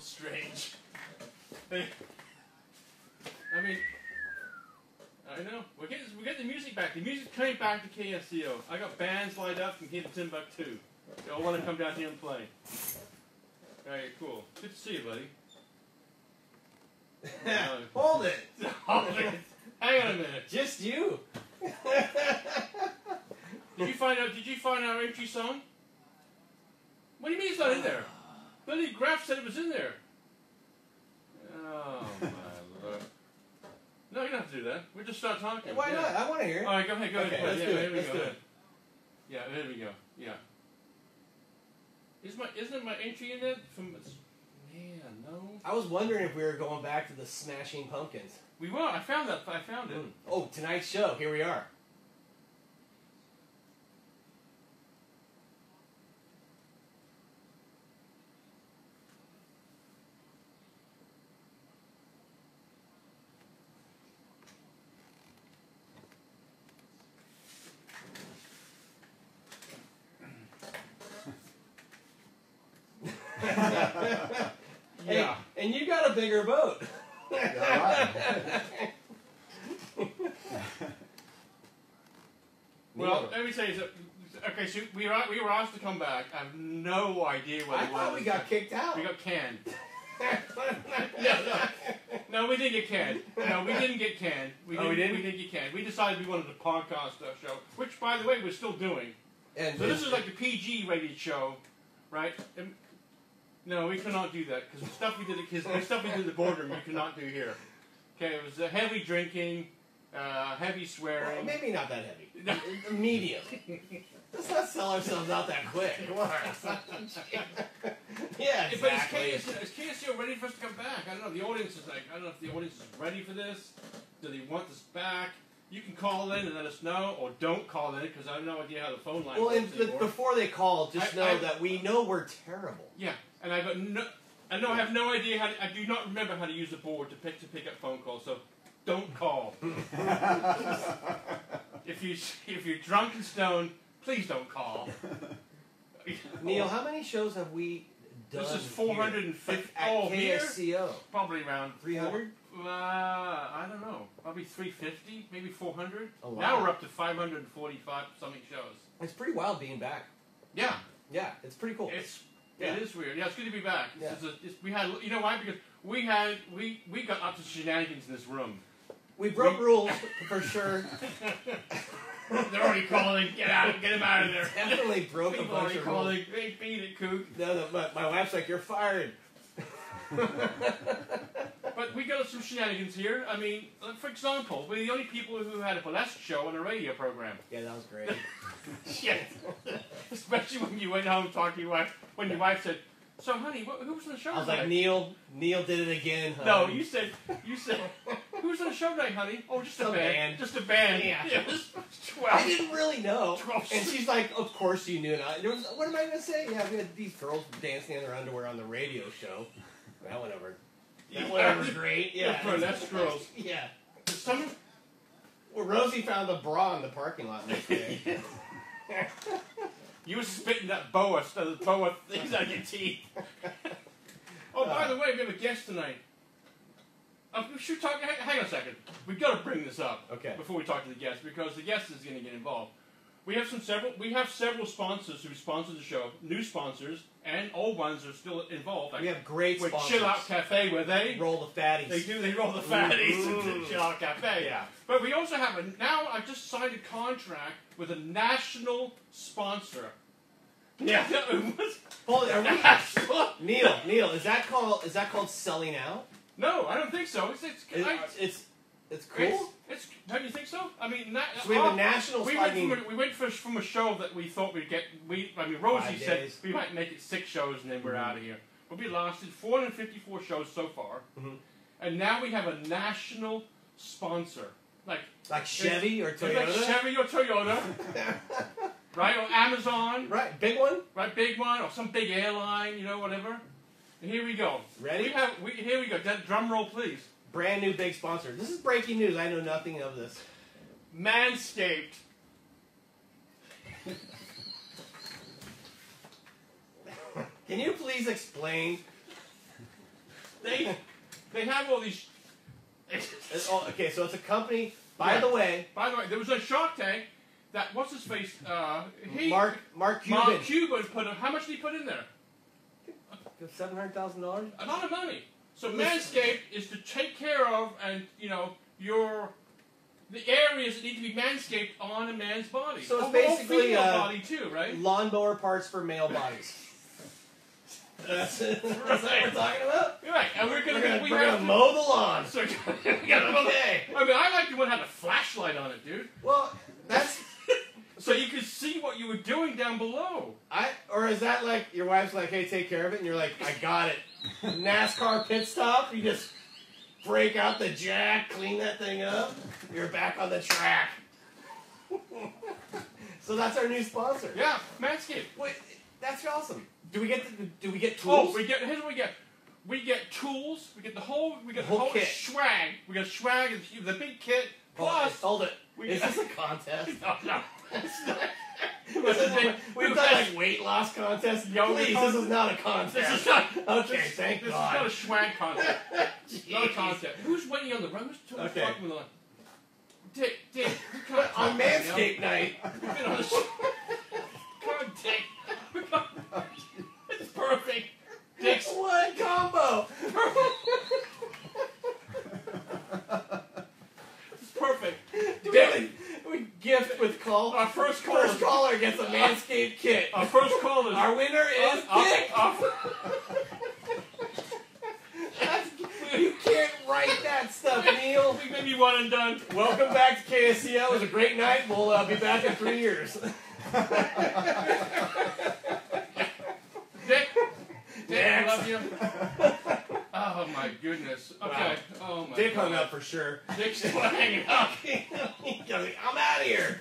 strange. Hey, I mean, I know. We're getting, we're getting the music back. The music's coming back to KSCO. I got bands lined up from here to Timbuktu. They all want to come down here and play. Alright, cool. Good to see you, buddy. Uh, Hold it. Hold it. Hang on a minute. Just you. Did you find out? Did you find our entry song? What do you mean it's not in there? Billy Graff said it was in there. Oh my lord! No, you don't have to do that. We just start talking. Why yeah. not? I want to hear it. All right, go ahead. Go Okay, ahead. let's yeah, do it, Here we let's go. do it. Yeah, there we go. Yeah. Is my isn't my entry in it from? Man, no. I was wondering if we were going back to the Smashing Pumpkins. We were. I found that. I found it. Hmm. Oh, tonight's show. Here we are. Hey, Yeah. and you got a bigger boat. Well, let me say this. Okay, so we were we were asked to come back. I have no idea what I it was. thought we got kicked out. We got canned. no, no, no, we didn't get canned. No, we didn't get canned. We Oh, didn't, we didn't? We didn't get canned. We decided we wanted to podcast our show, which, by the way, we're still doing. and So this is like the PG rated show, right? And no, we cannot do that because the stuff we did at Kiss, the stuff we did at the boardroom, you cannot do here. Okay, it was uh, heavy drinking, uh, heavy Well, swearing. maybe not that heavy. Medium. Let's not sell ourselves out that quick. Come on. yeah, But exactly. is, KSCO, is KSCO ready for us to come back? I don't know. The audience is like, I don't know if the audience is ready for this. Do they want us back? You can call in and let us know, or don't call in because I have no idea how the phone line well, works and the, before they call, just I- know I- that we know we're terrible. Yeah, and I got no. I know I have no idea how. To, I do not remember how to use the board to pick to pick up phone calls. So, don't call. if you if you're drunk and stoned, please don't call. Neil, how many shows have we done? this is here? 450. At Oh, here probably around 300? Uh, I don't know. Probably 350, maybe 400. A lot. Now we're up to 545 something shows. It's pretty wild being back. Yeah, Yeah, it's pretty cool. it's Yeah. it is weird. Yeah, it's good to be back. Yeah. It's, it's, it's, we had you know why because we had we we got up to shenanigans in this room. we broke we- rules for sure. They're already calling. Get out! Get him out of there. Definitely broke a bunch already of rules. calling. Hey, beat it, kook. No, no, but my wife's like, "You're fired." But we got some shenanigans here. I mean, for example, we're the only people who had a burlesque show on a radio program. Yeah, that was great. Shit. Especially when you went home talking to your wife. When your wife said, "So, honey, wh- who was on the show I was tonight?" like, Neil, Neil did it again. no, honey." you said, you said, who's on the show tonight, honey? Oh, just a band. band. Just a band. Yeah. it was I didn't really know. Twelve. And she's like, "Of course you knew." And I, was, what am I gonna say? Yeah, we had these girls dancing in their underwear on the radio show. That went over. That went over great. Yeah, Bro, that's girls. Yeah. Some, Well, Rosie found a bra in the parking lot next day. you were spitting that boa, the boa things out your teeth. Oh, by the way, we have a guest tonight. Uh, we should talk. Hang, hang on a second. We've got to bring this up Okay. before we talk to the guest because the guest is going to get involved. We have some several. We have several sponsors who sponsor the show. New sponsors and old ones are still involved. Like We have great with sponsors. Chill Out Cafe, where they Roll the fatties. they do they roll the fatties into Chill Out Cafe. Yeah. But we also have a now. I've just signed a contract with a national sponsor. Yeah. Hold it. Are we, Neil, Neil, is that called is that called selling out? No, I don't think so. It's it's, It- I, it's it's it's, cool. it's don't you think so? I mean, na- So we have oh, a national. We went, from a, we went for, from a show that we thought we'd get. We, I mean, Rosie said days. we might make it six shows and then we're Mhm. out of here. But we lasted 454 shows so far, Mhm. and now we have a national sponsor, like like Chevy or it's like Toyota. Chevy or Toyota, right? Or Amazon, right, big one. right? Big one, or some big airline, you know, whatever. And here we go. Ready? We have. We, here we go. Drum roll, please. Brand new big sponsor. This is breaking news. I know nothing of this. Manscaped. Can you please explain they they have all these. It's all- okay, so it's a company. By Yeah. the way, By the way, there was a Shark Tank that what's his face? Uh, he Mark Mark Cuban, Mark Cuban put. How much did he put in there? seven hundred thousand dollars. A lot of money. So Manscaped is to take care of and you know your the areas that need to be manscaped on a man's body. So it's Or- or basically, female uh, body too, right? Lawnmower parts for male bodies. That's, that's what we're talking about. Right, and we're We're gonna, gonna, we we're gonna to, mow the lawn. So, Okay. I mean, I like the one that had a flashlight on it, dude. Well, that's So you could see what you were doing down below. I. Or is that like your wife's like, "Hey, take care of it," and you're like, "I got it." NASCAR pit stop. You just break out the jack, clean that thing up. You're back on the track. so that's our new sponsor. Yeah, Manscaped. Wait, that's awesome. Do we get the, do we get tools? Oh, we get here's what we get. We get tools. We get the whole. We get the Whole whole, kit. swag. We got swag. and The big kit. Hold it, Plus, hold it. we Is got- this a contest? no, no, it's not. This is like- We've done This- like weight loss contests. Yoga Please, this is not a contest. This is not. Okay, this, thank this God. is not a swag contest. not a contest. Who's winning on the run? Who's totally Okay. fucking line? Dick, Dick. we can't But on. Manscaped night, We've been on the sh- Come on, Dick. We got- It's perfect. Dick's one combo. It's perfect. David, we gift with call. Our first caller. First caller gets a Manscaped kit. Our first caller is. Our winner is Our- Dick. our- That's- You can't write that stuff, Neil. We may be one and done. Welcome back to KSCO. It was a great night. We'll uh, be back in three years. Dick. Dick, I love you. Oh my goodness. Okay. Oh my. Dick hung up for sure. Dick's still hanging up. I'm out of here.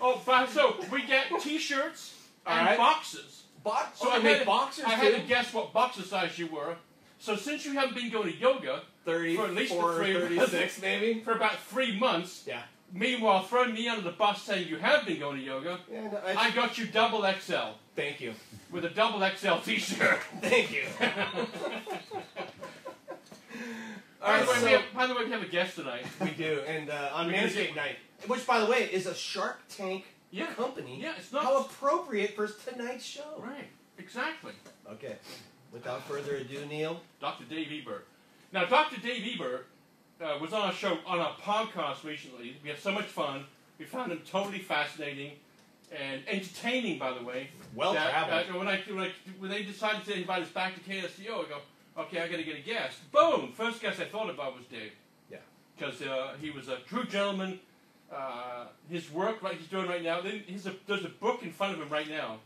Oh, but so we get T-shirts and right. boxes. Box. So So I made had make to- boxers I had to guess what boxer size you were. So since you haven't been going to yoga 30, for at least the 34, three of us. 36 maybe. for about three months, Yeah. meanwhile throwing me under the bus saying you have been going to yoga, yeah no, I- I got you double XL thank you. with a double XL T-shirt. Thank you. All by, the way, so we have, by the way, we have a guest tonight. we do, and uh, on Manscaped night, which by the way is a Shark Tank Yeah, company. yeah, it's not How appropriate for tonight's show. right. Exactly. Okay. Without further ado, Neil. Dr. Dave Ebert. Now, Dr. Dave Ebert uh, was on a show, on a podcast recently. We had so much fun. We found him totally fascinating and entertaining, by the way. Well traveled. uh, when, I, when, I, when they decided to invite us back to KSCO, I go, okay, I got to get a guest. Boom! First guest I thought about was Dave. Yeah. Because uh, he was a true gentleman. Uh, his work, right, he's doing right now. Then he's a, there's a book in front of him right now.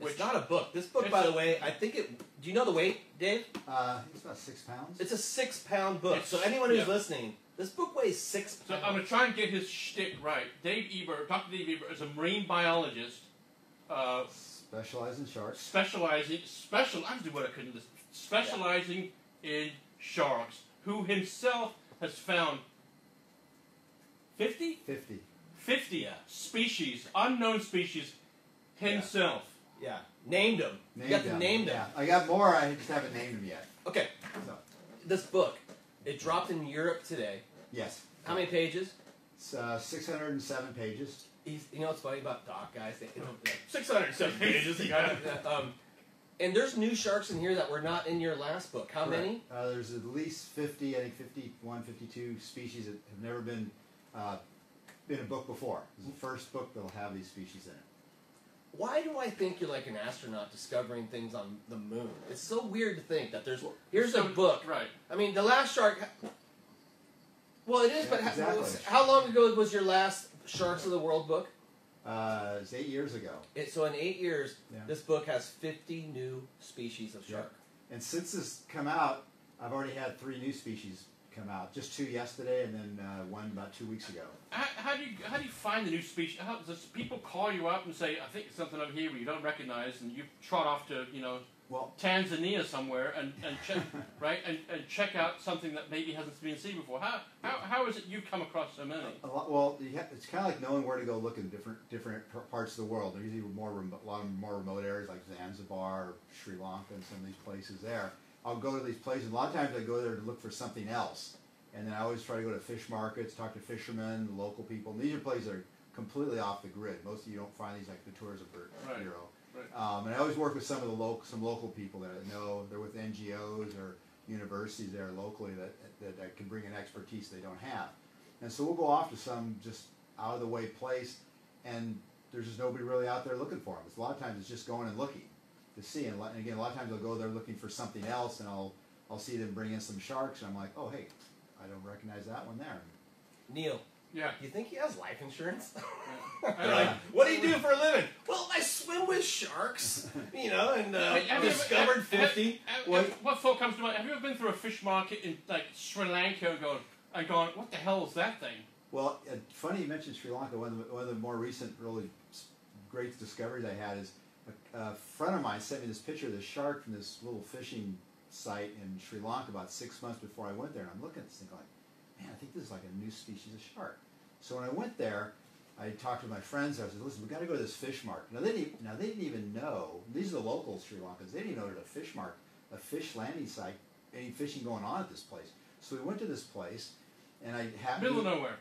it's not a book. This book, by a- the way, I think it. Do you know the weight, Dave? Uh, it's about six pounds. It's a six-pound book. It's- so anyone who's yeah. listening, this book weighs six So. I'm gonna try and get his shtick right. Dave Ebert, Dr. Dave Ebert, is a marine biologist, uh, Specialize in sharks. specializing special. I do what I couldn't. listen- Specializing in sharks, who himself has found 50, Fifty. 50 Yeah. species, unknown species, himself. yeah. Named them. Named you got to name them. Yeah, I got more. I just haven't named them yet. Okay. So, This book, it dropped in Europe today. yes. How many pages? It's uh, 607 pages. He's, you know what's funny about Doc guys? They, you know, like, 607 pages. he got it. um, and there's new sharks in here that were not in your last book. How Correct. many? Uh, there's at least 50, I think 51, 52 species that have never been uh, in a book before. It's the first book that'll have these species in it. Why do I think you're like an astronaut discovering things on the moon? It's so weird to think that there's here's a book. Right. I mean, the last shark. Well, it is, Yeah, but how, exactly. how long ago was your last Sharks of the World book? Uh, it's eight years ago. It, so in eight years, Yeah. this book has 50 new species of Yeah. shark. And since this come out, I've already had three new species come out. Just two yesterday, and then uh, one about two weeks ago. How, how do you how do you find the new species? How does people call you up and say, "I think it's something over here we you don't recognize," and you trot off to you know Well, Tanzania somewhere and, and check right and, and check out something that maybe hasn't been seen before. How how, how is it you come across so many? A lot, well, you ha- it's kind of like knowing where to go look in different different parts of the world. There's usually more a lot of more remote areas like Zanzibar, or Sri Lanka, and some of these places there. I'll go to these places. A lot of times I go there to look for something else, and then I always try to go to fish markets, talk to fishermen, local people. And these are places that are completely off the grid. Most of you don't find these like the tourism Right. bureau. Right. Um, and I always work with some of the local, some local people that I know. They're with NGOs or universities there locally that, that, that can bring an expertise they don't have. And so we'll go off to some just out of the way place, and there's just nobody really out there looking for them. It's a lot of times it's just going and looking to see. And, and again, a lot of times I'll go there looking for something else, and I'll I'll see them bring in some sharks, and I'm like, oh hey, I don't recognize that one there. Neil, Yeah. you think he has life insurance? I They're like- like, what do you do for a living? Well, I swim with sharks, you know, and uh, have you ever- discovered have- 50. have- Well- have- what thought comes to mind? Have you ever been through a fish market in like Sri Lanka and gone, and gone, what the hell is that thing? Well, uh, funny you mentioned Sri Lanka. One of the, one of the more recent, really great discoveries I had is a, a friend of mine sent me this picture of this shark from this little fishing site in Sri Lanka about six months before I went there. And I'm looking at this thing like, man, I think this is like a new species of shark. So when I went there, I talked to my friends. I said, listen, we've got to go to this fish market. Now they didn't, now they didn't even know. These are the local Sri Lankans. They didn't even know that a fish market, a fish landing site, any fishing going on at this place. So we went to this place, and I happened. Middle of nowhere.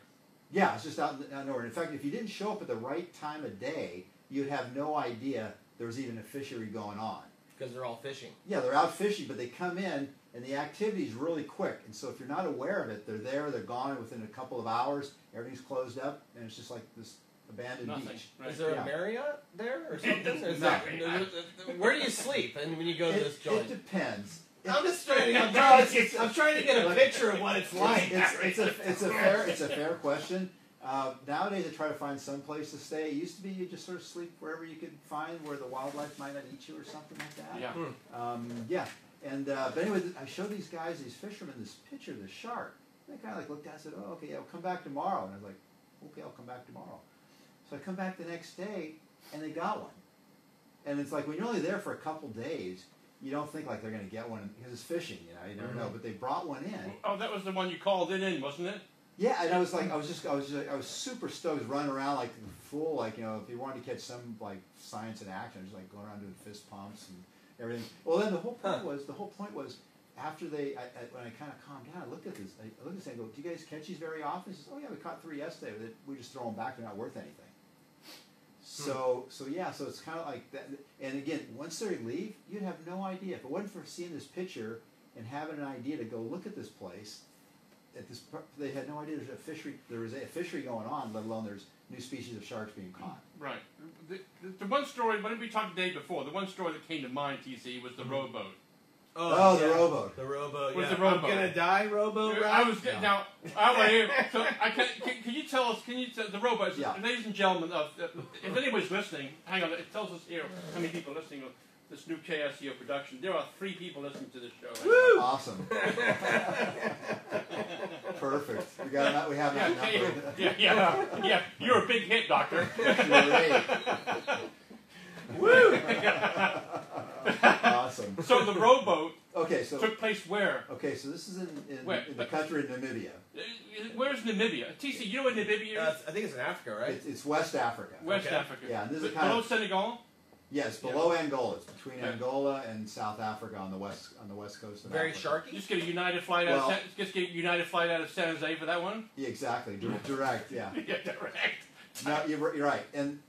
Yeah, it's just out, out of nowhere. In fact, if you didn't show up at the right time of day, you'd have no idea there was even a fishery going on. Because they're all fishing. Yeah, they're out fishing, but they come in and the activity is really quick. And so if you're not aware of it, they're there, they're gone within a couple of hours. Everything's closed up, and it's just like this abandoned Nothing. beach. Right. Is there Yeah. a Marriott there or something? Is No. there- where do you sleep? And when you go to It, this it joint, depends. I'm just trying to. I'm trying, to, I'm trying to get a picture of what it's like. It's, it's a it's a fair it's a fair question. Uh, nowadays, I try to find some place to stay. It used to be you just sort of sleep wherever you could find where the wildlife might not eat you or something like that. Yeah. Um, yeah. And uh, but anyway, I showed these guys, these fishermen, this picture of the shark. They kind of like looked at it and said, "Oh, okay, yeah, I'll come back tomorrow." And I was like, "Okay, I'll come back tomorrow." So I come back the next day, and they got one. And it's like when you're only there for a couple days, you don't think like they're going to get one because it's fishing, you know. You never know. But they brought one in. Oh, that was the one you called it in, wasn't it? Yeah, and I was like, I was just, I was, just, I was super stoked, was running around like a fool, like you know, if you wanted to catch some like science in action, I was like going around doing fist pumps and everything. Well, then the whole point Huh. was, the whole point was, after they, I, I, when I kind of calmed down, I looked at this, I, looked at this and I go, do you guys catch these very often? He says, oh yeah, we caught three yesterday, but we just throw them back, they're not worth anything. Hmm. So, so yeah, so it's kind of like that. And again, once they leave, you'd have no idea. If it wasn't for seeing this picture and having an idea to go look at this place, at this, they had no idea there's a fishery. There was a fishery going on, let alone there's new species of sharks being caught. Right. The, the, the one story, when we talked the day before, the one story that came to mind, TC, was the rowboat. Oh, the rowboat. The rowboat. What's yeah. the rowboat? I'm gonna die, rowboat. I was getting now. I want to hear. So, I can, can, can you tell us? Can you tell the robots, Yeah. ladies and gentlemen? Uh, if anybody's listening, hang on. It tells us here how many people are listening to this new KSCO production. There are three people listening to this show. Woo! Awesome. Perfect. We got that. We have Yeah, that yeah, number. yeah, yeah, yeah. You're a big hit, Doctor. Woo! Awesome. so the rowboat Okay, so took place where? okay, so this is in, in, Where? in the country of Namibia. Uh, Where's Namibia? TC, you know what Namibia Uh. I think it's in Africa, right? It's, it's West Africa. West okay. Africa. Yeah, and this is Be- kind below of- Senegal. Yes, below Angola. It's between Okay. Angola and South Africa on the west on the west coast of Very Africa. sharky. Just get a United flight out. Of San, just get a United flight out of San Jose for that one. Yeah, exactly. Dir- Direct. Yeah. yeah, direct. No, you're, you're right. And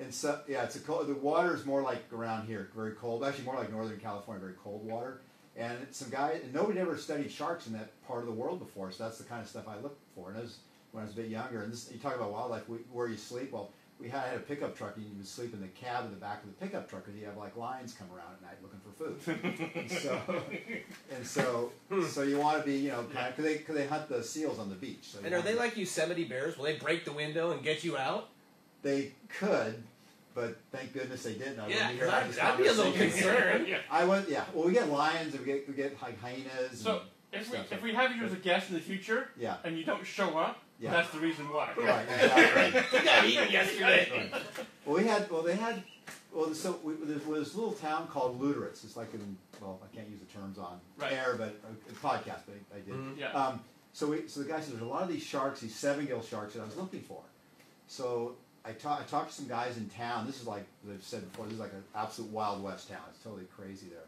and so yeah, it's a cold. The water is more like around here, very cold. Actually, more like Northern California, very cold water. And some guy, and nobody ever studied sharks in that part of the world before, so that's the kind of stuff I looked for. And I was when I was a bit younger. And this, you talk about wildlife, we, where you sleep. Well, we had, had a pickup truck, and you would sleep in the cab in the back of the pickup truck, because you have like lions come around at night looking for food. and so, and so, so you want to be, you know, kind because they because they hunt the seals on the beach. So And are they to- like Yosemite bears? Will they break the window and get you out? They could, but thank goodness they didn't. I Yeah, wouldn't be here 'cause having this I'd- I'd be a little concerned. yeah. I was, yeah. Well, we get lions, and we get we get like hyenas. So if we if we have you as a guest in the future yeah, and you don't show up, Yeah. that's the reason why. right, exactly. You got eaten yesterday. well, we had, well, they had, well, so we, there was this little town called Luderitz. It's like in, well, I can't use the terms on Right. air, but a, a podcast, but I, I did. Mhm. Yeah. Um, so we, so the guy said there's a lot of these sharks, these seven gill sharks that I was looking for. So I, ta- I talked to some guys in town. This is like they've said before. This is like an absolute wild west town. It's totally crazy there.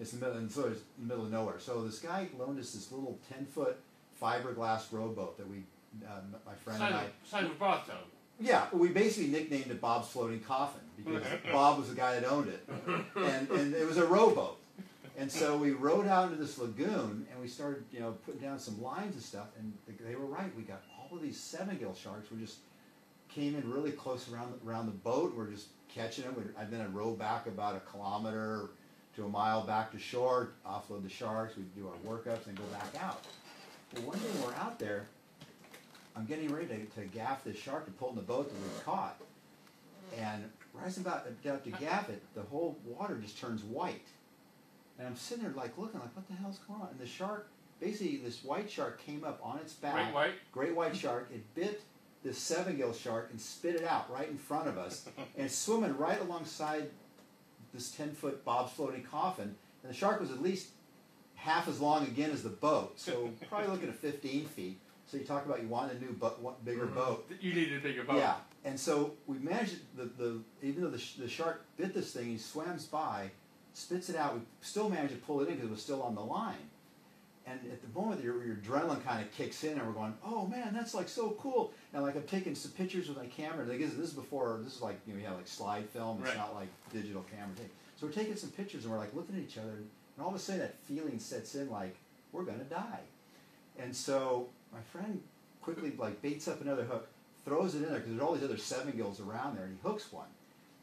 It's in the middle, and so it's in the middle of nowhere. So this guy loaned us this little ten foot fiberglass rowboat that we, uh, my friend and I, side of yeah, we basically nicknamed it Bob's Floating Coffin because Bob was the guy that owned it, and and it was a rowboat. And so we rowed out into this lagoon, and we started, you know, putting down some lines and stuff. And they were right. We got all of these seven gill sharks. We just came in really close around around the boat. We're just catching them. We- And then I row back about a kilometer to a mile back to shore, offload the sharks. We do our workups and go back out. Well, one day we're out there. I'm getting ready to, to gaff this shark and pull in the boat that we caught. And right as I'm about, about to gaff it, the whole water just turns white. And I'm sitting there like looking like, what the hell's going on? And the shark, basically this white shark came up on its back. Great white. Great white shark. It bit this seven gill shark and spit it out right in front of us. and swimming right alongside this 10 foot Bob's floating coffin. And the shark was at least half as long again as the boat. So probably looking at 15 feet. So you talk about you want a new boat, want bigger mm-hmm. boat. You needed a bigger boat. Yeah, and so we managed the, the even though the, sh- the shark bit this thing, he swams by, spits it out. We still managed to pull it in because it was still on the line. And at the moment, your, your adrenaline kind of kicks in, and we're going, "Oh man, that's like so cool!" And like I'm taking some pictures with my camera. Like this this is before this is like you know you have like slide film. It's Right. not like digital camera take. So we're taking some pictures, and we're like looking at each other, and all of a sudden that feeling sets in, like we're gonna die. And so my friend quickly like baits up another hook, throws it in there because there's all these other seven gills around there, and he hooks one.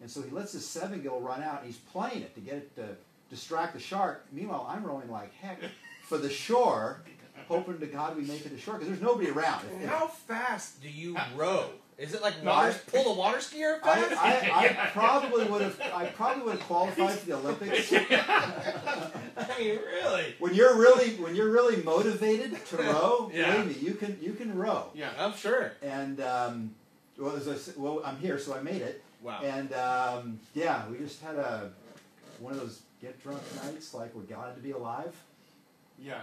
And so he lets his seven gill run out, and he's playing it to get it to distract the shark. Meanwhile, I'm rowing like heck for the shore, hoping to God we make it to shore because there's nobody around. How fast do you row? Is it like No, water, I- pull the water skier I, fast? I, I probably would have I probably would have qualified for the Olympics. I mean, really? When you're really when you're really motivated to row, Yeah. believe me, you can you can row. Yeah. I'm sure. And um, well, as I said, well, I'm here, so I made it. Wow. And um, yeah, we just had a one of those get drunk nights, like we're glad to be alive. Yeah.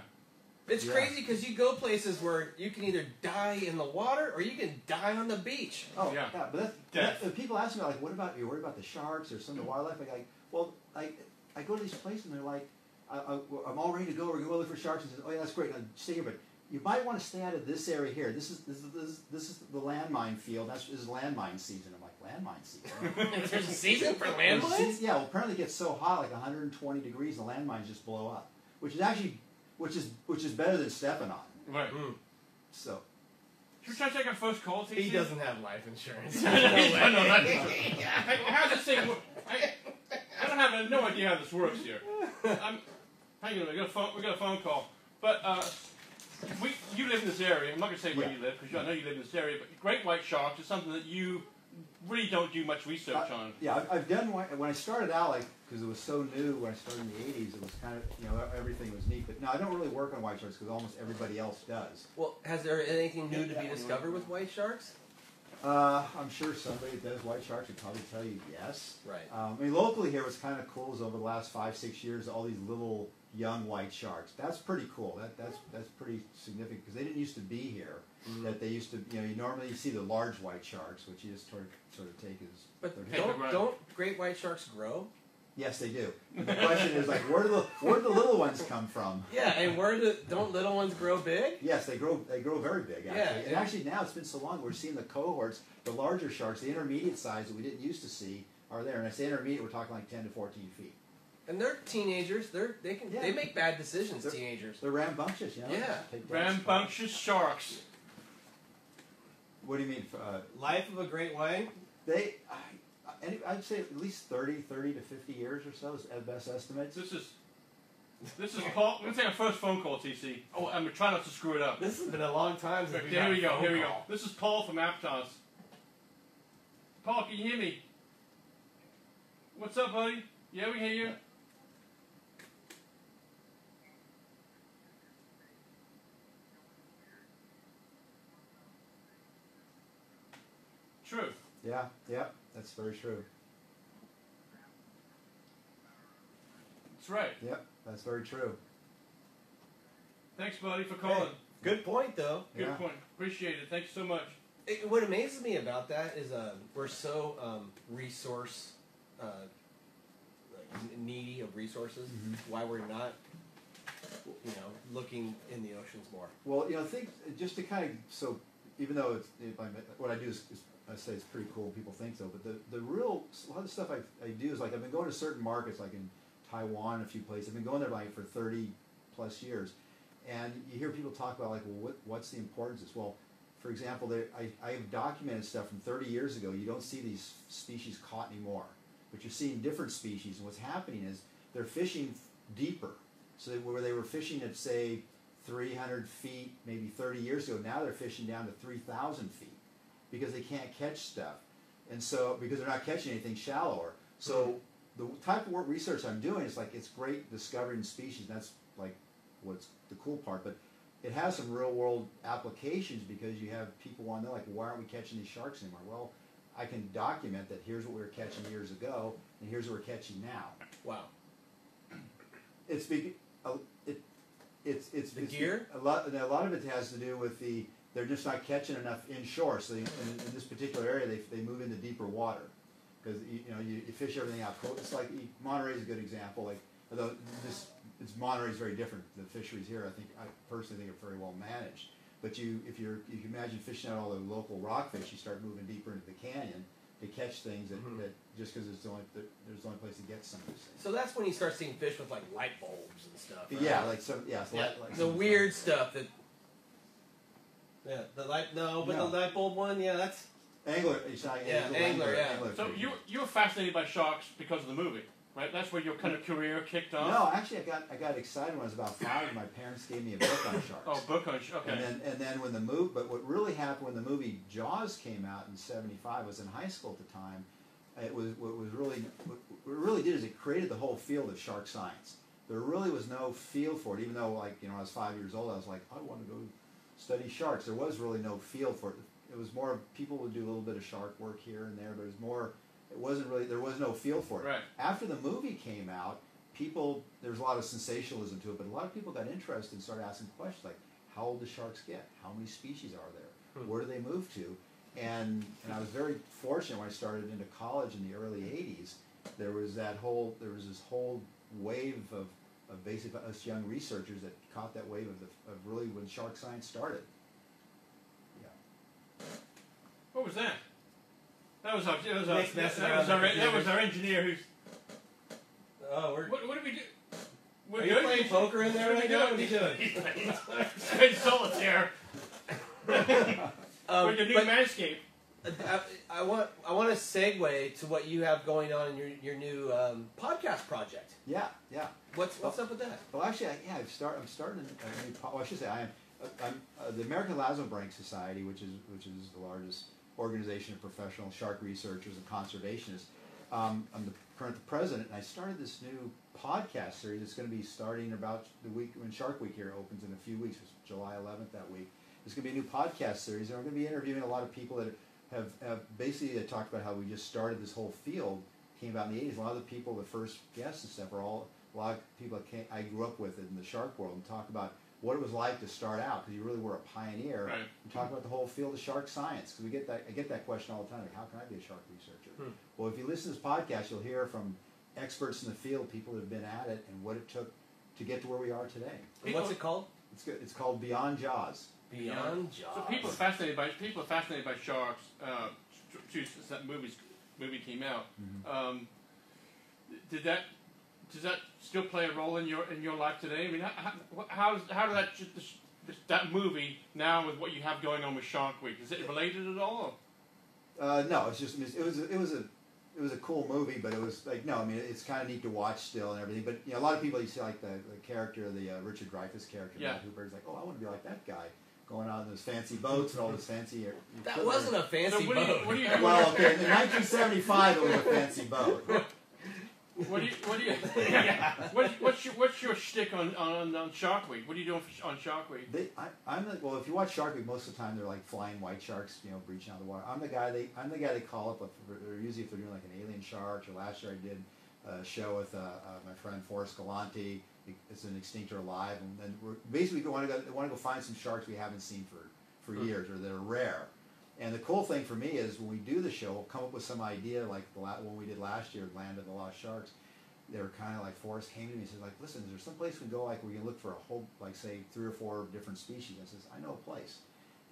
It's Yeah. crazy because you go places where you can either die in the water or you can die on the beach. Oh Yeah. yeah, but that's, Death. that, people ask me like, what about you? Worried about the sharks or some of the wildlife? I'm like, well, I I go to these places and they're like, I, I, I'm all ready to go. We're going to look for sharks. And says, oh yeah, that's great. Now, stay here, but you might want to stay out of this area here. This is this is this is, this is the landmine field. That's this is landmine season. I'm like, landmine season. There's a season for landmines? Yeah, well, apparently it gets so hot, like 120 degrees, the landmines just blow up, which is actually, which is which is better than stepping on. Right. Mm. So Should we try to take our first call, TC? He doesn't have life insurance. No, no, no, no. Hey, how's this thing work? I, I don't have no idea how this works here. I'm, hang on, we got a phone. We got a phone call. But uh, we, you live in this area. I'm not gonna say where Yeah. you live because I know you live in this area. But great white sharks is something that you really don't do much research Uh, on. yeah, I've, I've done when when I started out, like because it was so new when I started in the 80s, it was kind of you know everything was neat. But no, I don't really work on white sharks because almost everybody else does. well, has there anything new to be discovered with white sharks? Uh, I'm sure somebody that does white sharks would probably tell you yes. Right. Um, I mean, locally here, what's kind of cool is over the last five, six years, all these little young white sharks. That's pretty cool. That that's that's pretty significant because they didn't used to be here. That they used to, you know, you normally see the large white sharks, which you just sort of sort of take as. But their- don't, right. don't great white sharks grow? yes, they do. But the question is like, where do the where do the little ones come from? Yeah, and where do don't little ones grow big? Yes, they grow. They grow very big, actually. Yeah, and yeah. actually now it's been so long. We're seeing the cohorts, the larger sharks, the intermediate size that we didn't used to see are there. And I say intermediate, we're talking like ten to fourteen feet. And they're teenagers. They're they can Yeah. they make bad decisions. They're- teenagers. They're rambunctious, you know. Yeah. Take down. Rambunctious sharks. What do you mean? Uh, Life of a great white. they, I, I'd say at least 30, 30 to fifty years or so is at best estimates. This is. This is Paul. We're gonna take our first phone call, TC. Oh, I'm gonna try not to screw it up. This has been a long time since we Here got we a go. phone Here we go. call. This is Paul from Aptos. Paul, can you hear me? What's up, buddy? Yeah, we hear you. True. Yeah, yeah, that's very true. That's right. Yep, that's very true. Thanks, buddy, for calling. Good point, though. Good Yeah. point. Appreciate it. Thank you so much. It, what amazes me about that is um, we're so um, resource uh, like needy of resources, Mhm. why we're not, you know, looking in the oceans more. Well, you know, think just to kind of so, even though it's if I'm, what I do is, is I say it's pretty cool. People think so, but the the real a lot of the stuff I, I do is like I've been going to certain markets, like in Taiwan, a few places. I've been going there like for thirty plus years, and you hear people talk about like, well, what what's the importance? this? Well, for example, there, I I have documented stuff from thirty years ago. You don't see these species caught anymore, but you're seeing different species, and what's happening is they're fishing deeper. So they, where they were fishing at say 300 feet maybe 30 years ago. Now they're fishing down to 3,000 feet because they can't catch stuff. And so, because they're not catching anything shallower. So, the type of work research I'm doing is like, it's great discovering species. That's like what's the cool part. But it has some real world applications because you have people want to know, like, why aren't we catching these sharks anymore? Well, I can document that here's what we were catching years ago, and here's what we're catching now. Wow. It's big. Uh, it, it's it's The it's gear? A lot. A lot of it has to do with the. They're just not catching enough inshore. So they, in, in this particular area, they, they move into deeper water because you, you know you, you fish everything out. It's like Monterey is a good example. Like although this it's Monterey is very different. The fisheries here, I think I personally think are very well managed. But you if you're if you imagine fishing out all the local rockfish, you start moving deeper into the canyon to catch things that, Mhm. that just because it's the only there's the only place to get some of these things. So that's when you start seeing fish with like light bulbs and stuff. right? Yeah, like some yeah, it's Yeah, like, like the some- weird stuff that. Yeah, the light. No, but No. the light bulb one. Yeah, that's. angler. It's not Yeah, angler, yeah. So you you were fascinated by sharks because of the movie, right? That's where your kind of career kicked off. No, actually, I got I got excited when I was about five. and My parents gave me a book on sharks. Oh, book on sh- okay. And then and then when the move, but what really happened when the movie Jaws came out in '75 I was in high school at the time. It was what was really what what it really did is it created the whole field of shark science. There really was no field for it, even though like you know I was five years old. I was like I want to go study sharks. There was really no field for it. It was more people would do a little bit of shark work here and there, but it was more. It wasn't really there was no feel for it. Right. After the movie came out, people there was a lot of sensationalism to it, but a lot of people got interested and started asking questions like, how old do sharks get? How many species are there? Hmm. Where do they move to? And and I was very fortunate when I started into college in the early '80s. There was that whole there was this whole wave of of basically us young researchers that caught that wave of the of really when shark science started. Yeah. What was that? That was our that was our, that, that was our that was our engineer who's Oh, we're. what, what did we do? We're Are you playing poker in there What are right we now? doing? What are you doing? He's playing- he's playing solitaire. Um, with your new but- manscape. I, I want I want to segue to what you have going on in your your new um, podcast project. Yeah, yeah. What's what's up with that? Well, actually, I, yeah, I've start, I'm starting a new. po- Well, I should say I am. uh, I'm uh, the American Elasmobranch Society, which is which is the largest organization of professional shark researchers and conservationists. Um, I'm the current president, and I started this new podcast series. It's going to be starting about the week when Shark Week here opens in a few weeks. It's July 11th that week. It's going to be a new podcast series, and we're going to be interviewing a lot of people that have, have basically they talked about how we just started this whole field. Came about in the 80s. A lot of the people, the first guests and stuff, are all a lot of people that came, I grew up with in the shark world and talk about what it was like to start out because you really were a pioneer. Right. And talk about the whole field of shark science because we get that I get that question all the time. Like, how can I be a shark researcher? Hmm. Well, if you listen to this podcast, you'll hear from experts in the field, people that have been at it, and what it took to get to where we are today. And what's it called? It's good. It's called Beyond Jaws. Beyond Jaws. So people are fascinated by people are fascinated by sharks. Uh, since that movie's movie came out, Mm-hmm. um, did that does that still play a role in your in your life today? I mean, how how, how, does, did that ju- this, this, that movie now with what you have going on with Shark Week is it related at all? Uh, no, it's just it was a, it was a it was a cool movie, but it was like no, I mean it's kind of neat to watch still and everything. But you know, a lot of people you see like the, the character, the uh, Richard Dreyfuss character, Yeah. Matt Hooper, is like, oh, I want to be like that guy, going on those fancy boats and all this fancy. That wasn't a fancy so what do you boat. what do you Well, okay, in 1975 it was a fancy boat. what do you what do you yeah. what, what's your what's your shtick on, on on Shark Week? What are you doing for, on Shark Week? They, I, I'm the, well. If you watch Shark Week, most of the time they're like flying white sharks, you know, breaching out of the water. I'm the guy they, I'm the guy they call up. With, or usually, if they're doing like an alien shark, or last year I did a show with uh, uh, my friend Forrest Galante. It's an extinct or alive, and then we're basically want to go want to go find some sharks we haven't seen for for Hmm. years or that are rare. And the cool thing for me is when we do the show, we'll come up with some idea like the la- when we did last year, Land of the Lost Sharks. they were kind of like Forrest came to me and said like, listen, is there some place we can go like we can look for a whole like say three or four different species? I says, I know a place.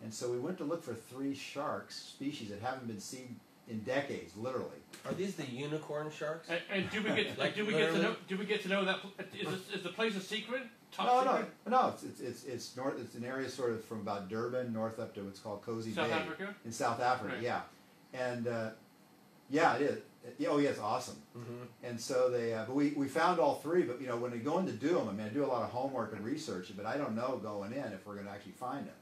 And so we went to look for three sharks species that haven't been seen in decades, literally. Are these the unicorn sharks? And, and do we get Like do we get to know do we get to know that pl- is, this, is the place a secret? Top no, secret? no, no. It's, it's it's it's north. It's an area sort of from about Durban north up to what's called Kosi South Bay Africa. in South Africa. Right. Yeah, and uh, yeah, it is. It- oh, yeah, it's awesome. Mm-hmm. And so they, uh, but we, we found all three. But you know, when we go in to do them, I mean, I do a lot of homework and research, but I don't know going in if we're going to actually find them.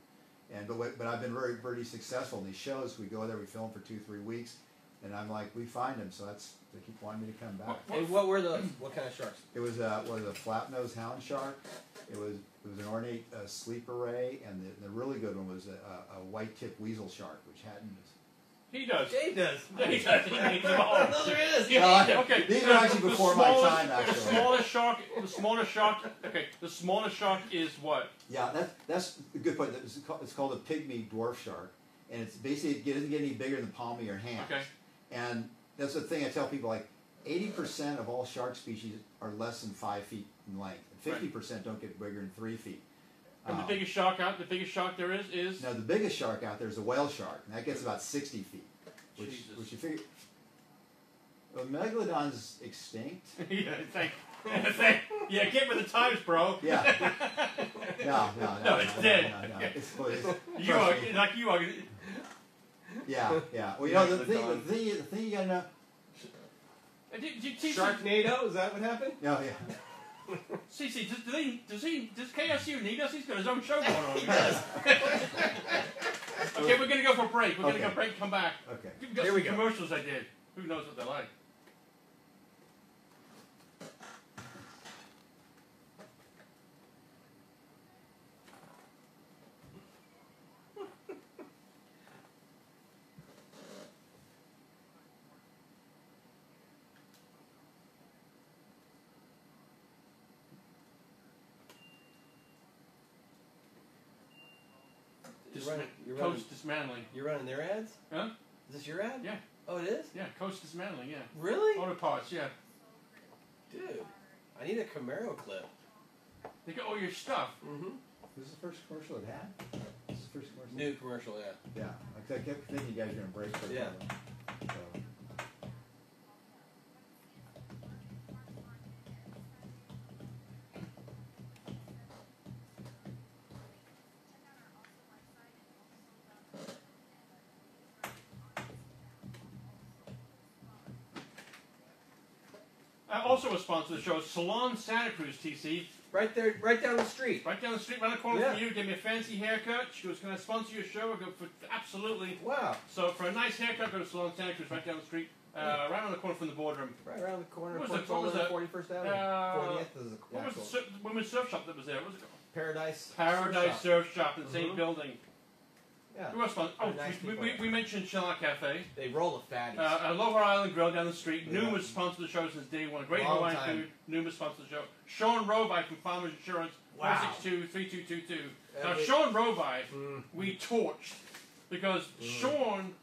And but but I've been very pretty successful in these shows. We go there, we film for two three weeks, and I'm like, we find them. So that's they keep wanting me to come back. What- And what were the what kind of sharks? It was a was a flat nosed hound shark. It was it was an ornate uh, sleeper ray, and the, the really good one was a, a, a white tip weasel shark, which hadn't. He does. Jay does. He does. He needs them all. Oh, there it is. Yeah, No, I- okay. these the- are actually the before my smallest- time, actually. The smallest shark. The smallest shark. Okay. The smallest shark is what? Yeah, that's that's a good point. It's called, it's called a pygmy dwarf shark, and it's basically it doesn't get any bigger than the palm of your hand. Okay. And that's the thing I tell people like. 80% of all shark species are less than five feet in length. and 50% don't get bigger than three feet. And the Um, biggest shark out. The biggest shark there is is. Now, the biggest shark out there is a whale shark, and that gets about 60 feet. Which, Jesus. which you figure. Well, Megalodon's extinct. yeah. Thank. thank. Yeah. Get with the times, bro. Yeah. No, no, no. No, it's no, dead. No, no, It's, it's, You are me. like you are. Yeah, yeah. Well, you know, the thing, the thing, the thing you gotta know. Did, did, did, Sharknado? Is that what happened? No, yeah. CC, does, do they, does he, does KSU need us? He's got his own show going on. Okay, we're gonna go for a break. We're gonna Okay. go break. Come back. Okay. We've got Here some we go. commercials I did. Who knows what they're like? Running, you're, running, Coast dismantling. you're running their ads? Huh? Is this your ad? Yeah. Oh, it is? Yeah, coast dismantling. Yeah. Really? Auto parts. Yeah. Dude, I need a Camaro clip. They got all your stuff. Mm-hmm. This is the first commercial it had. This is the first commercial. New commercial, yeah. Yeah. I kept thinking you guys were gonna break for Yeah. moment. Sponsor the show, Salon Santa Cruz, TC. Right there, right down the street. Right down the street, right the corner Yeah. from you. Gave me a fancy haircut. She was, "Can I sponsor your show?" Go, for, "Absolutely." Wow. So for a nice haircut, go to Salon Santa Cruz, right down the street, uh, right on the corner from the boardroom. Right around the corner. What was it- what was that? 41st Avenue. Uh, 40th is the What was the sur- women's surf shop that was there? What was it called? Paradise. Paradise Surf Surf Shop in the same Mhm. building. Yeah. Who else? Oh, nice we, we, we mentioned Chill Out Cafe. They roll the fatties. Uh, uh, Lower Island Grill down the street. Yeah. Numa's sponsored the show since day one. Great Long Hawaiian time. food. Numa's sponsored the show. Sean Roby from Farmers Insurance. Wow. 462-3222. Now, Sean Roby, Mm. we torched because Sean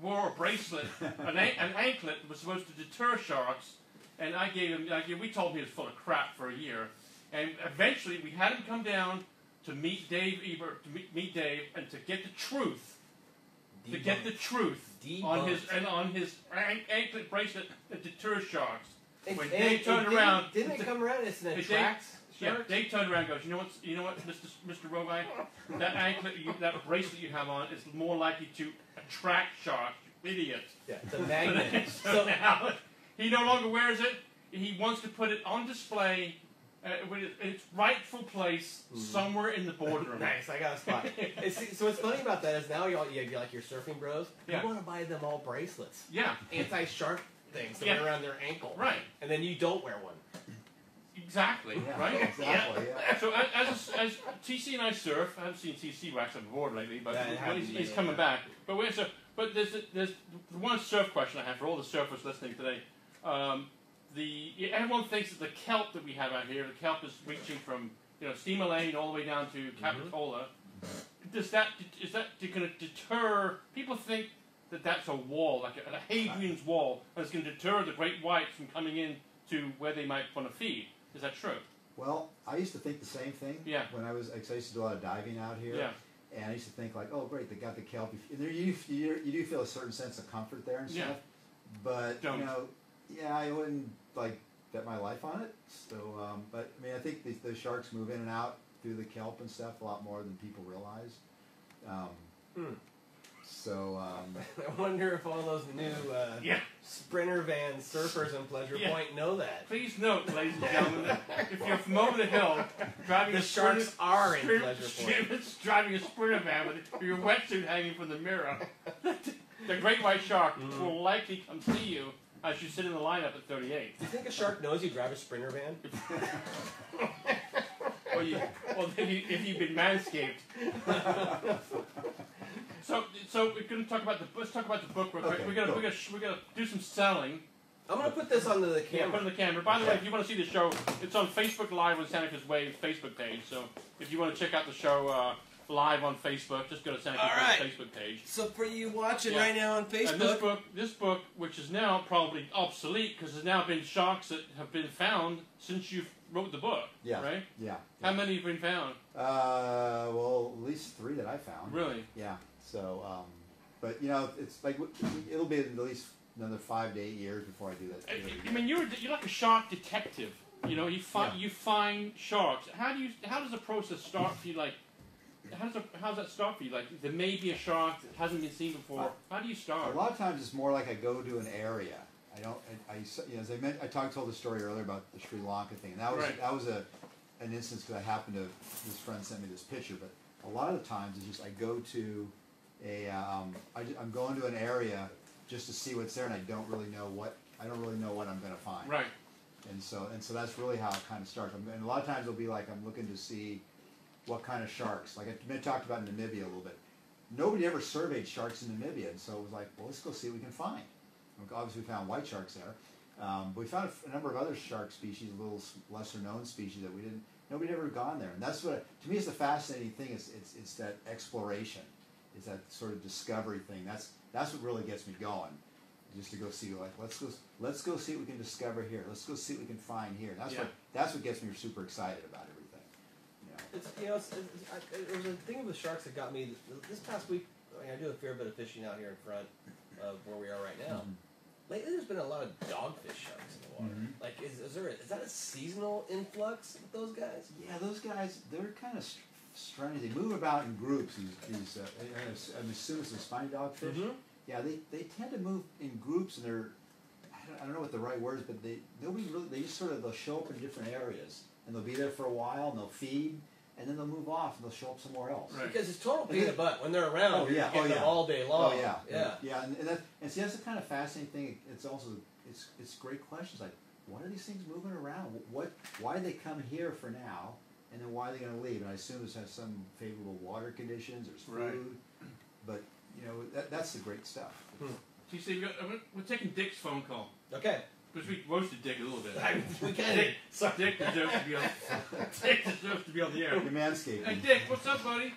wore a bracelet, an, an- an anklet that was supposed to deter sharks, and I gave him, like, we told him he was full of crap for a year. And eventually, we had him come down to meet Dave Ebert, to meet, meet Dave, and to get the truth, to get the truth on his and on his anklet bracelet that deters sharks. And- when and Dave it turned didn't- around- Didn't it come around? It's an Hey, Dave- attract Yeah, shark. Dave turned around and goes, you know what, you know what, Mr. S- Mr. Roby, that anklet, you, that bracelet you have on is more likely to attract sharks, you idiot. Yeah, it's a magnet. so so now he no longer wears it. He wants to put it on display uh, its- its rightful place somewhere in the boardroom. nice. I got a spot. It's, so what's funny about that is now you all you have like your surfing bros. Yeah. You want to buy them all bracelets, Yeah, anti-shark things that Yeah. wear around their ankle, right, and then you don't wear one. exactly, Yeah, right. Exactly. Yeah. So as, as, as TC and I surf, I haven't seen TC wax on the board lately, but Yeah, it well, hasn't he's, been he's coming back. But we're so, but there's there's the one surf question I have for all the surfers listening today. Um, the everyone thinks that the kelp that we have out here, the kelp is reaching from you know Steamer Lane all the way down to Mm-hmm. Capitola. Does that is that going to deter people? Think that that's a wall, like a, a Hadrian's wall, and it's going to deter the great whites from coming in to where they might want to feed. Is that true? Well, I used to think the same thing. Yeah. When I was, I used to do a lot of diving out here. Yeah. And I used to think like, oh great, they got the kelp. And there you, you you do feel a certain sense of comfort there and stuff. Yeah. But Don't. you know, yeah, I wouldn't like bet my life on it. So, um, but I mean, I think the, the sharks move in and out through the kelp and stuff a lot more than people realize. Um, Hmm. So um, I wonder if all those new uh, Yeah. Sprinter van surfers in Pleasure Yeah. Point know that. Please note, ladies and gentlemen, if you're from over the hill, driving The a sharks sprinter- are in sprinter- Pleasure Point. driving a sprinter van with your wetsuit hanging from the mirror, the great white shark Mm-hmm. will likely come see you as should sit in the lineup at 38. Do you think a shark knows you drive a Sprinter van? Or you, well, if, you, if you've been manscaped. so, so we're going to talk about the. Let's talk about the book real quick. Okay, we're gonna we're gonna we're gonna do some selling. I'm gonna put this onto the Yeah, put camera. on the camera. By the way, if you want to see the show, it's on Facebook Live on Santa's Way Facebook page. So if you want to check out the show uh, live on Facebook, just go to Santa's All right. Facebook page. So for you watching Yeah. right now on Facebook, And this book, this book, which is now probably obsolete because there's now been sharks that have been found since you wrote the book. Yeah. Right? yeah. How many have been found? Uh, well, at least three that I found. Really? Yeah. So, um, but you know, it's like it'll be at least another five to eight years before I do that. I, I mean, you're you're like a shark detective. You know, you find Yeah. you find sharks. How do you? How does the process start for you? Like, how does the, how does that start for you? Like, there may be a shark that hasn't been seen before. How do you start? A lot of times it's more like I go to an area. I don't. I, I you know, as I meant, I talked told the story earlier about the Sri Lanka thing, and that was Right. that was a an instance because I happened to this friend sent me this picture. But a lot of the times it's just I go to a um, I, I'm going to an area just to see what's there, and I don't really know what I don't really know what I'm going to find. Right. And so and so that's really how it kind of starts. I'm- And a lot of times it'll be like I'm looking to see what kind of sharks. Like I talked about Namibia a little bit. Nobody ever surveyed sharks in Namibia, and so it was like, well, let's go see what we can find. Obviously, we found white sharks there. Um, but we found a, number of other shark species, a little s- lesser known species that we didn't. Nobody ever gone there, and that's what to me is the fascinating thing. Is it's it's that exploration, it's that sort of discovery thing. That's that's what really gets me going just to go see like let's go let's go see what we can discover here. Let's go see what we can find here. That's what that's what gets me super excited about everything. You. It's, you know, it's, it's, I, there was a thing with sharks that got me this past week. I, mean, I do a fair bit of fishing out here in front of where we are right now. Mhm. Lately, there's been a lot of dogfish sharks in the water. Mhm. Like, is, is there a, is that a seasonal influx with those guys? Yeah, those guys they're kind of str- strange. They move about in groups. These these uh, I- I- I'm assuming some spiny dogfish. Mhm. Yeah, they, they tend to move in groups, and they're I don't, I don't know what the right word is, but they they'll be really they just sort of they'll show up in different areas, and they'll be there for a while, and they'll feed, and then they'll move off, and they'll show up somewhere else. Right. Because it's total pain in the butt when they're around. Oh, you're yeah. Oh, them yeah. all day long. Oh yeah, yeah. yeah, and, and that and see that's the kind of fascinating thing. It's also it's it's great questions like what are these things moving around? What why did they come here for now, and then why are they going to leave? And I assume this has some favorable water conditions. There's food, Right. but you know that, that's the great stuff. So you see, we're, we're taking Dick's phone call Okay. Because we roasted Dick a little bit. I- we kind of. Dick, Dick deserves to be on. Dick deserves to be on the air. Your manscaping. Hey Dick, what's up, buddy?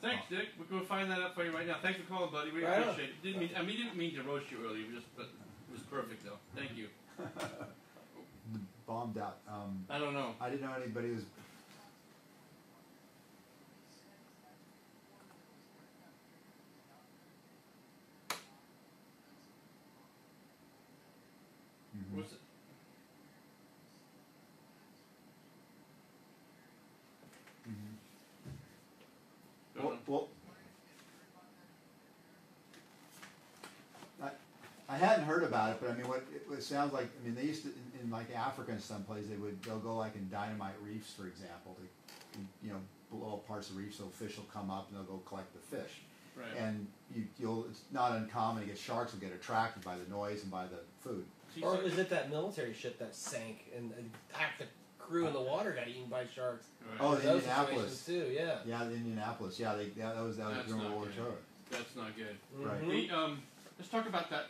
Thanks, Dick. We're going to find that out for you right now. Thanks for calling, buddy. We Right on. appreciate it. Didn't mean, I mean, didn't mean to roast you earlier. Just, but it was perfect though. Thank you. bombed out. Um, I don't know. I didn't know anybody was. Mhm. What's it? Mhm. Don't Well, know. well, I, I hadn't heard about it, but I mean, what it, it sounds like. I mean, they used to in, in like Africa and someplace they would they'll go like in dynamite reefs, for example. They, you know, blow up parts of the reef so fish will come up and they'll go collect the fish. Right. And you, you'll it's not uncommon to get sharks will get attracted by the noise and by the food. She Or said- is it that military ship that sank and, and packed the crew in the water got eaten by sharks. Right. Oh, the those Indianapolis. too. Yeah. Yeah, the Indianapolis. Yeah, they, yeah that was that was That's during not World War good. II. That's not good. Right. Mhm. The, um, let's talk about that.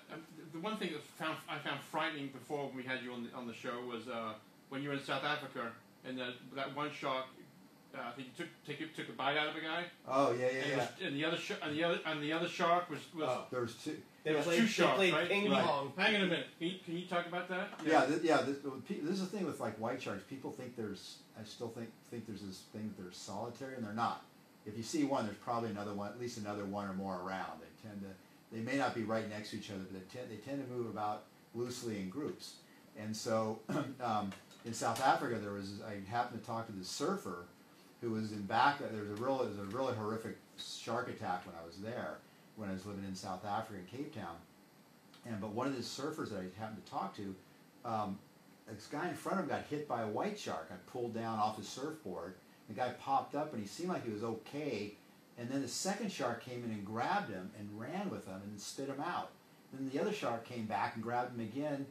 The one thing that found I found frightening before when we had you on the on the show was uh, when you were in South Africa and that that one shark. Uh, I think you took take it, took a bite out of a guy, Oh yeah, and, yeah, it yeah. was, and the other sh- and the other and the other shark was was. Oh. There was two. They Yeah, played, two they sharks, played right? ping Right. pong. Hang on a minute. Can you, can you talk about that? Yeah, th- yeah. This, this is the thing with like white sharks. People think there's. I still think think there's this thing that they're solitary, and they're not. If you see one, there's probably another one, at least another one or more around. They tend to. They may not be right next to each other, but they tend they tend to move about loosely in groups. And so, um, in South Africa, there was I happened to talk to this surfer, who was in back. There was a real there was a really horrific shark attack when I was there, when I was living in South Africa in Cape Town. And but one of the surfers that I happened to talk to, um, this guy in front of him got hit by a white shark. I pulled down off his surfboard. The guy popped up and he seemed like he was okay. And then the second shark came in and grabbed him and ran with him and spit him out. Then the other shark came back and grabbed him again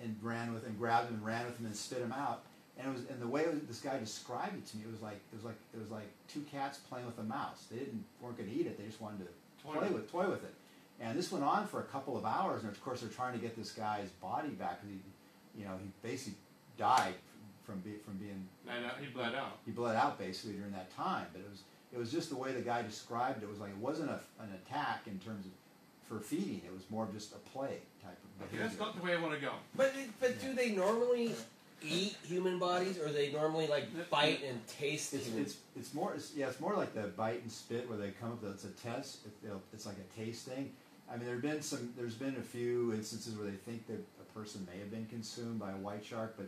and ran with him, grabbed him and ran with him and spit him out. And it was and the way was, this guy described it to me, it was like it was like it was like two cats playing with a mouse. They didn't weren't going to eat it. They just wanted to Toy play with toy with it. And this went on for a couple of hours, and of course they're trying to get this guy's body back because he, you know, he basically died from be, from being he bled out. he bled out basically during that time. But it was it was just the way the guy described it. It was like it wasn't a, an attack in terms of for feeding. It was more of just a play type of behavior. that's not the way I want to go. But but do they normally eat human bodies, or they normally like bite and taste It's, human? it's, it's more it's, yeah it's more like the bite and spit where they come up with it's a test it, it's like a taste thing. I mean there've been some there's been a few instances where they think that a person may have been consumed by a white shark, but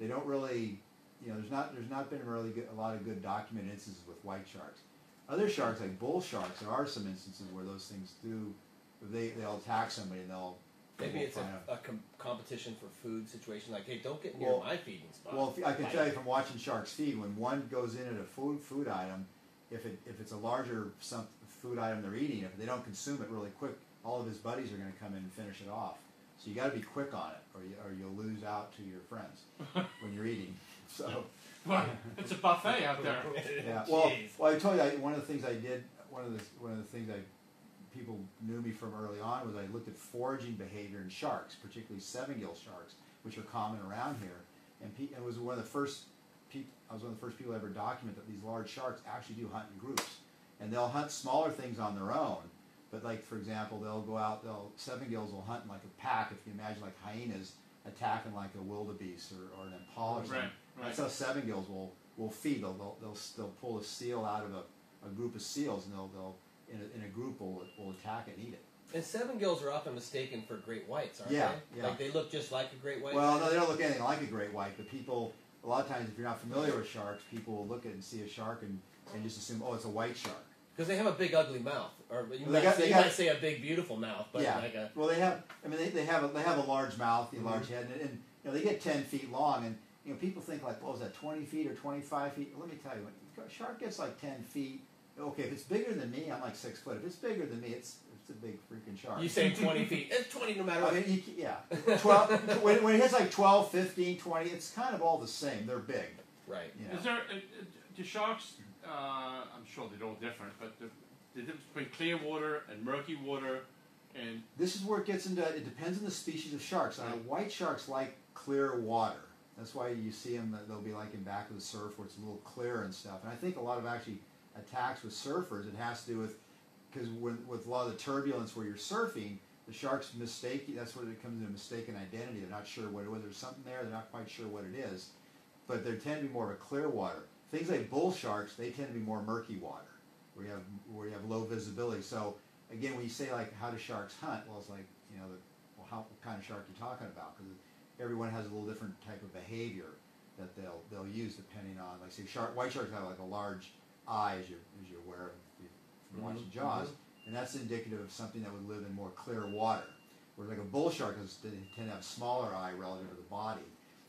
they don't really you know there's not there's not been really good, a lot of good documented instances with white sharks. Other sharks like bull sharks there are some instances where those things do they they'll attack somebody and they'll Maybe it's a, a com- competition for food situation. Like, hey, don't get near Well- my feeding spot. Well, I can tell you from watching sharks feed, when one goes in at a food food item, if it if it's a larger some food item they're eating, if they don't consume it really quick, all of his buddies are going to come in and finish it off. So you got to be quick on it, or you, or you'll lose out to your friends when you're eating. So Well, it's a buffet out there. yeah, well, well, I told you I, one of the things I did, one of the one of the things I people knew me from early on was I looked at foraging behavior in sharks, particularly seven gill sharks, which are common around here. And pe- it was one of the first people. I was one of the first people to ever document that these large sharks actually do hunt in groups, and they'll hunt smaller things on their own. But like for example, they'll go out. They'll seven gills will hunt in like a pack. If you imagine like hyenas attacking like a wildebeest or, or an impala or something. Right, right. That's how seven gills will will feed. They'll they'll, they'll, they'll pull a seal out of a, a group of seals, and they'll they'll in a, in a group will will attack it and eat it. And seven gills are often mistaken for great whites, aren't Yeah, they? yeah. Like they look just like a great white. Well, no, they don't look anything like a great white, but people a lot of times if you're not familiar with sharks, people will look at it and see a shark and, and just assume, oh, it's a white shark. because they have a big ugly mouth, or you, Well, might, they got- say, you got- might say a big beautiful mouth, but yeah. like a Well, they have. I mean, they, they have a they have a large mouth, a Mhm. large head, and, and you know they get ten feet long, and you know people think like, well, is that twenty feet or twenty five feet? Let me tell you, when a shark gets like ten feet. Okay, if it's bigger than me, I'm like six foot. If it's bigger than me, it's it's a big freaking shark. you say twenty feet. It's twenty no matter I what. mean, you, yeah. 12, when, when it hits like 12, 15, 20, it's kind of all the same. They're big. right. You know. Is there uh, uh, do sharks? Uh, I'm sure they're all different, but the, the difference between clear water and murky water, and This is where it gets into. It depends on the species of sharks. Uh, white sharks like clear water. That's why you see them. They'll be like in back of the surf where it's a little clearer and stuff. And I think a lot of actually attacks with surfers. It has to do with because with a lot of the turbulence where you're surfing, the sharks mistake. That's where it comes into mistaken identity. They're not sure what it was. There's something there. They're not quite sure what it is. But they tend to be more of a clear water. Things like bull sharks, they tend to be more murky water, where you have where you have low visibility. So again, when you say like how do sharks hunt, well, it's like you know, the, well, how what kind of shark are you talking about? Because everyone has a little different type of behavior that they'll they'll use depending on like say shark white sharks have like a large eye as you as you're aware of if- from Mhm, watching Jaws, and that's indicative of something that would live in more clear water. Whereas like a bull shark is they tend to have smaller eye relative to the body,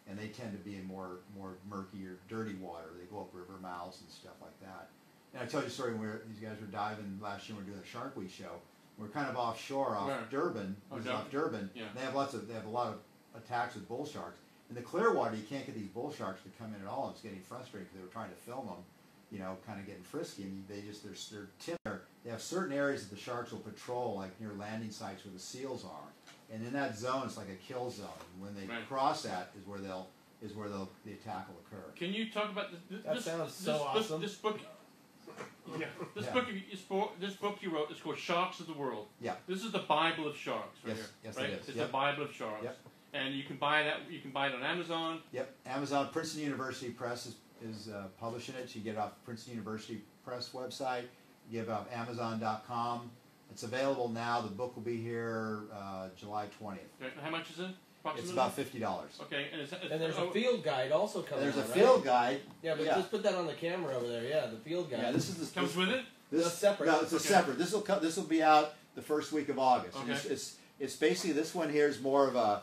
and they tend to be in more more murky or dirty water. They go up river mouths and stuff like that. And I told you a story where these guys were diving last year. We were doing a Shark Week show. We're kind of offshore off? Durban. Oh, off Durban. Yeah. They have lots of they have a lot of attacks with bull sharks. In the clear water, you can't get these bull sharks to come in at all. It's getting frustrating because they were trying to film them, you know, kind of getting frisky, and they just they're they're timid. They have certain areas that the sharks will patrol, like near landing sites where the seals are, and in that zone, it's like a kill zone. And when they Right. cross that, is where they'll is where they'll, the attack will occur. Can you talk about this? this That sounds this, so this, awesome. This book. Yeah, this Yeah. book. you- This book. This book you wrote is called Sharks of the World. Yeah. This is the Bible of sharks, right Yes, here. yes, it right? is. It's Yep. the Bible of sharks. Yep. And you can buy that. You can buy it on Amazon. Yep, Amazon Princeton University Press is, is uh, publishing it. You get it off Princeton University Press website. You get it off Amazon.com. It's available now. The book will be here uh, July twentieth. Okay, How much is it? It's about fifty dollars. Okay, and, it's, And there's oh, a field guide also coming. There's a out, right? field guide. Yeah, but yeah. just put that on the camera over there. Yeah, the field guide. Yeah, this is the comes this, with it. this That's separate. No, it's a separate. This will co- this will be out the first week of August. Okay. It's, it's it's basically this one here is more of a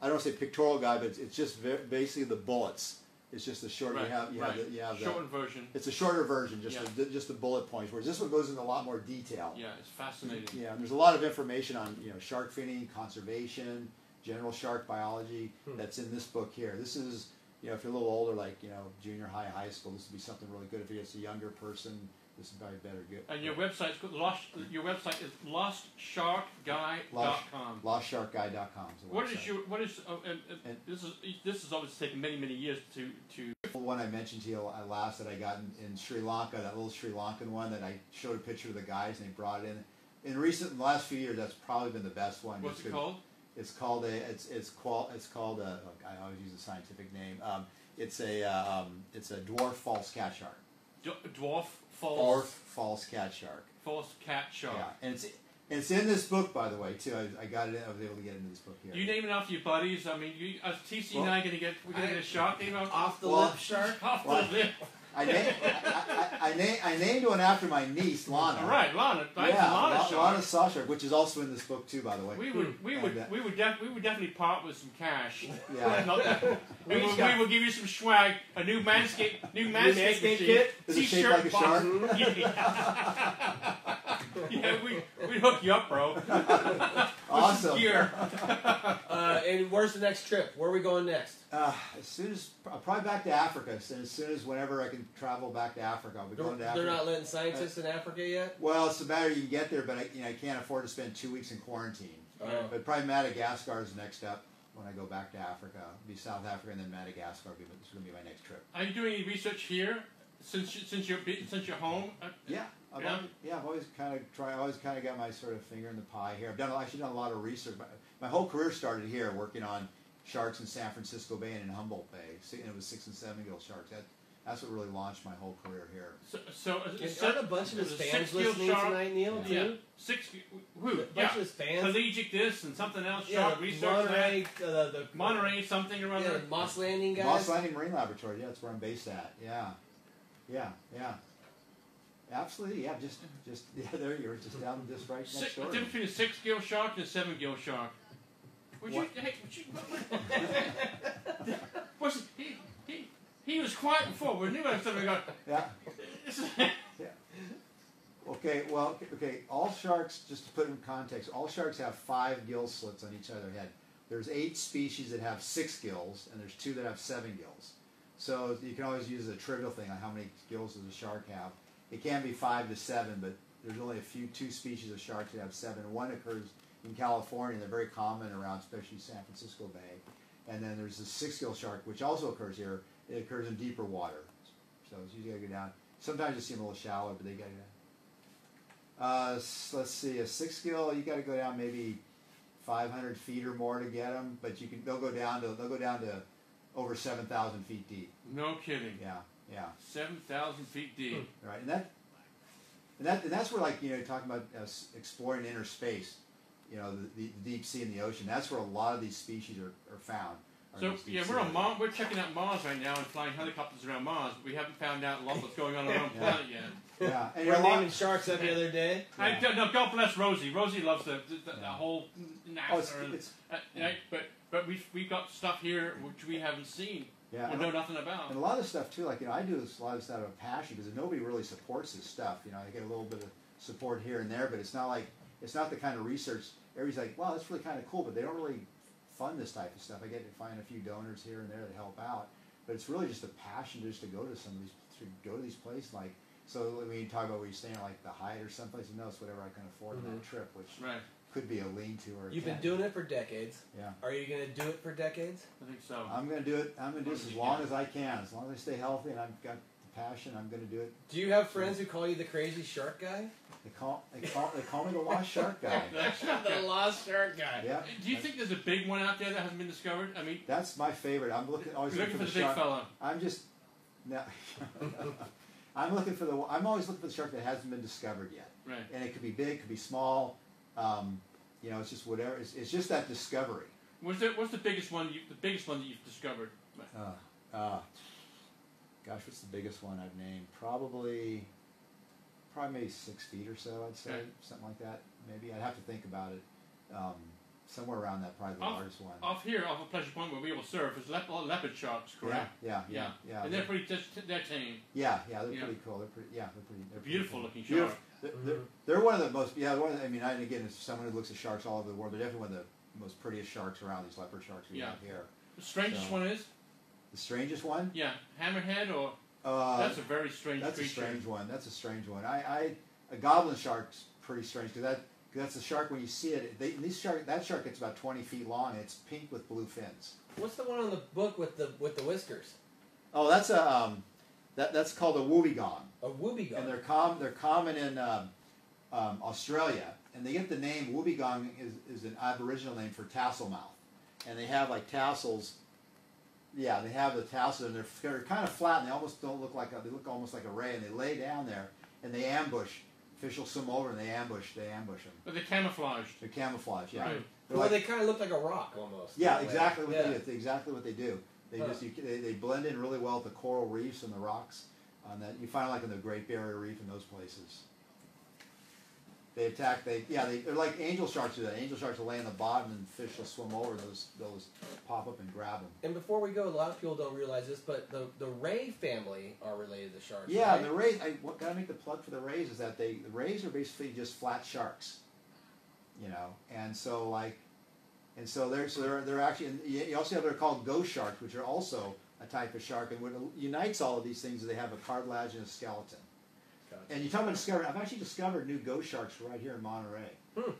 I don't want to say pictorial guide, but it's, it's just ve- basically the bullets. It's just the short. Right, You have you right. have the, you have the, Shortened version. It's a shorter version, just Yeah. the, just the bullet points. Whereas this one goes into a lot more detail. Yeah, it's fascinating. Yeah, and there's a lot of information on you know shark finning, conservation, general shark biology. Hmm. That's in this book here. This is you know if you're a little older, like you know junior high, high school, this would be something really good. If it's a younger person, this probably better get. And your website's lost. Your website is lostsharkguy.com. LostSharkGuide.com. Is the What is your what is uh, uh, And- this is this has obviously taken many many years to to The one I mentioned to you last that I got in, in Sri Lanka, that little Sri Lankan one that I showed a picture of the guys and they brought it in. In recent, in the last few years, that's probably been the best one. what's it called? It's called a. It's it's qual. It's called a. look, I always use a scientific name. Um, it's a. Uh, um, it's a dwarf false cat shark. D- dwarf Dwarf false false cat shark. false cat shark. Yeah, and it's it's in this book by the way too. I, I got it. I was able to get into this book here. You name it after your buddies. I mean, you, uh, us TC and Well, I gonna get we're gonna get a shark name off, Off the Well- lip shark. off Well, the lip. I, na- I, I, I, na- I named one after my niece Lana. All right, Lana. That's Yeah, Lana La- shark. Lana Saw which is also in this book too, by the way. we would we And, would uh, we would def- we would def- we would definitely part with some cash. Yeah. Not that- we, We will, got- we will give you some swag, a new manscape, new manscape, Manscaped machine, kit? Is it shaped t-shirt, like a box. shark? yeah, yeah we we hook you up, bro. Awesome. Gear. Uh, and where's the next trip? Where are we going next? Uh, as soon as probably back to Africa. So as soon as whenever I can travel back to Africa, I'll be They're, going to Africa. they're not letting scientists in Africa yet. Well, it's a matter you can get there, but I, you know, I can't afford to spend two weeks in quarantine. Oh. But probably Madagascar is next up when I go back to Africa. It'll be South Africa and then Madagascar. Will be, it's going to be my next trip. Are you doing any research here since you, since you're since you're home? Uh, Yeah, I've Yeah. always, yeah, I've always kind of try. I always kind of got my sort of finger in the pie here. I've done actually done a lot of research. My, my whole career started here, working on sharks in San Francisco Bay and in Humboldt Bay. Si- And it was six and seven gill sharks. That that's what really launched my whole career here. So, so uh, Is so- aren't a bunch of his fans six-gill listening shark. tonight, Neil? Too? Yeah, six. Who? A bunch Yeah, of his fans. collegiate this and something else. yeah, Shark research. Monterey, uh, the, the. Monterey, something or Yeah, other. the Moss Landing guys. Moss Landing Marine Laboratory. Yeah, that's where I'm based at. Yeah, yeah, yeah. Absolutely. Yeah, just just yeah. There you are. Just down just right next Six, the door. difference between a six gill shark and a seven gill shark. Would you? Hey, would you? was he? He he was quiet before. We knew I said we got. Yeah. This Okay, well, okay- all sharks, just to put it in context, all sharks have five gill slits on each other head. There's eight species that have six gills, and there's two that have seven gills. So you can always use a trivial thing on how many gills does a shark have. It can be five to seven, but there's only a few, two species of sharks that have seven. One occurs in California, they're very common around, especially San Francisco Bay. And then there's the six gill shark, which also occurs here. It occurs in deeper water. So it's usually gotta go down. Sometimes you see them a little shallow, but they gotta go uh, let's see, a six gill, you got to go down maybe 500 feet or more to get them, but you can. They'll go down to they'll go down to over 7,000 feet deep. no kidding. Yeah, yeah, Seven thousand feet deep. right. And that, and that, and that's where like you know talking about uh, exploring inner space, you know, the, the, the deep sea and the ocean. That's where a lot of these species are, are found. are So yeah, we're on. Mars. We're checking out Mars right now and flying helicopters around Mars. but We haven't found out a lot what's going on on our own Yeah. planet yet. Yeah, and we're a lot- naming sharks up the other day. I, Yeah. no, God bless Rosie. Rosie loves the the, the, the whole NASA. Oh, it's, and, it's uh, right, but but we've we've got stuff here which we haven't seen yeah. and know nothing about. And a lot of stuff too, like you know, I do this, a lot of stuff out of passion because nobody really supports this stuff. You know, I get a little bit of support here and there, but it's not like it's not the kind of research. Everybody's like, "Wow, that's really kind of cool," but they don't really fund this type of stuff. I get to find a few donors here and there that help out, but it's really just a passion just to go to some of these to go to these places. Like so, when you talk about where you're staying, like the Hyatt or someplace, you know, it's whatever I can afford in that mm-hmm. trip, which Right. Could be a lean-to or a You've been tent. doing it for decades. Yeah. Are you going to do it for decades? I think so. I'm gonna do it. I'm gonna do As this as long can. as I can. As long as I stay healthy and I've got the passion, I'm gonna do it. Do you have friends who call you the crazy shark guy? They call they call they call me the lost shark guy. the lost shark guy. Yeah, Do you think there's a big one out there that hasn't been discovered? I mean, that's my favorite. I'm looking always you're looking looking for for the the big shark. fella. I'm just no. I'm looking for the. I'm always looking for the shark that hasn't been discovered yet, Right. and it could be big, could be small. Um, you know, it's just whatever. It's, it's just that discovery. What's the What's the biggest one? You, the biggest one that you've discovered? Uh, uh, gosh, what's the biggest one I've named? Probably, probably maybe six feet or so. I'd say Okay. something like that. Maybe I'd have to think about it. Um, somewhere around that, probably the Off- largest one. Off here, off of Pleasure Point, where we will surf, is lep- leopard sharks, yeah, correct? yeah, yeah, yeah. And they're pretty. They're, they're tame. yeah, yeah, they're Yeah. pretty cool. They're pretty, yeah, they're pretty. They're pretty Beautiful cool. looking Beautiful. Shark. They're, they're, they're one of the most. Yeah, one of the, I mean, I, again, as someone who looks at sharks all over the world, they're definitely one of the most prettiest sharks around. These leopard sharks we Yeah. have here. The strangest So- one is, The strangest one. yeah, hammerhead or Uh, that's a very strange That's a strange one. That's a strange one. I, I a goblin shark's pretty strange because that that's a shark. When you see it, they, these shark that shark gets about twenty feet long. and It's pink with blue fins. What's the one on the book with the with the whiskers? Oh, that's a um, that that's called a wobbegong, A whoopie and they're com they're common in um, um, Australia, and they get the name wobbegong is is an Aboriginal name for tassel mouth, and they have like tassels. Yeah, they have the tassels, and they're, they're kind of flat, and they almost don't look like a, they look almost like a ray, and they lay down there, and they ambush. Fish will swim over, and they ambush. They ambush them. But they're camouflaged. They're camouflaged. Yeah, Right. They're Well, like- they kind of look like a rock almost. yeah, in way. exactly what Yeah. they do. It's exactly what they do. They Huh. just you, they, they blend in really well with the coral reefs and the rocks. On that, you find like in the Great Barrier Reef and those places. They attack. They yeah. They, they're like angel sharks do that. Angel sharks will lay on the bottom and fish will swim over those. Those pop up and grab them. And before we go, a lot of people don't realize this, but the the Ray family are related to sharks. Yeah, right? the rays. I what, gotta make the plug for the rays is that they the rays are basically just flat sharks, you know, and so like, and so they're so they're they're actually and you you also have they're called ghost sharks, which are also a type of shark, and what unites all of these things is they have a cartilage and a skeleton. Gotcha. And you talk about discovering. I've actually discovered new ghost sharks right here in Monterey. Hmm.